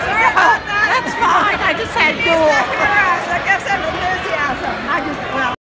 Sorry about that. That's fine. I just had to.